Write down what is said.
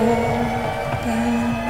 open.